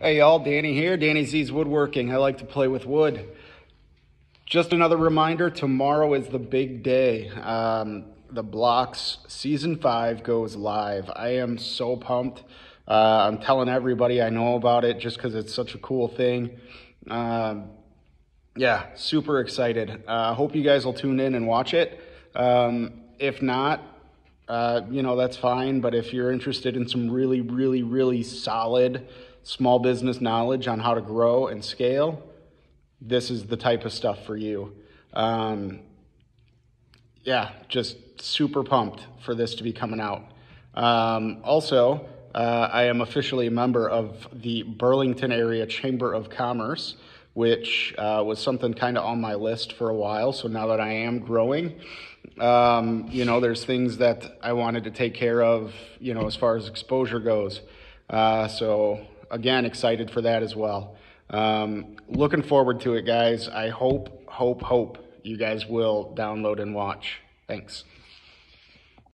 Hey y'all, Danny here, Danny Z's Woodworking. I like to play with wood. Just another reminder, tomorrow is the big day. Um, the Blocks Season 5 goes live. I am so pumped. Uh, I'm telling everybody I know about it just because it's such a cool thing. Um, yeah, super excited. Uh, hope you guys will tune in and watch it. Um, if not, uh, you know, that's fine. But if you're interested in some really, really, really solid small business knowledge on how to grow and scale, this is the type of stuff for you. Um, yeah, just super pumped for this to be coming out. Um, also, uh, I am officially a member of the Burlington Area Chamber of Commerce, which uh, was something kind of on my list for a while. So now that I am growing, um, you know, there's things that I wanted to take care of, you know, as far as exposure goes. Uh, so again, excited for that as well. Um, looking forward to it, guys. I hope, hope, hope you guys will download and watch. Thanks.